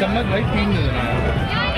चम्मच भाई तीन दे देना